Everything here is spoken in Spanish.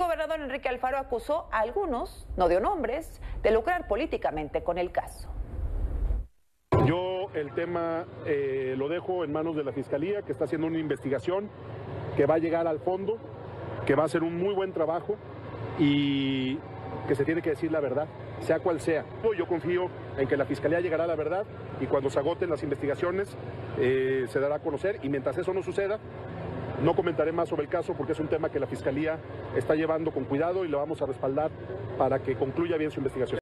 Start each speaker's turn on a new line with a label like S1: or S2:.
S1: Gobernador Enrique Alfaro acusó a algunos, no dio nombres, de lucrar políticamente con el caso.
S2: Yo el tema eh, lo dejo en manos de la Fiscalía, que está haciendo una investigación que va a llegar al fondo, que va a hacer un muy buen trabajo y que se tiene que decir la verdad, sea cual sea. Yo confío en que la Fiscalía llegará a la verdad y cuando se agoten las investigaciones eh, se dará a conocer y mientras eso no suceda, no comentaré más sobre el caso porque es un tema que la Fiscalía está llevando con cuidado y lo vamos a respaldar para que concluya bien su investigación.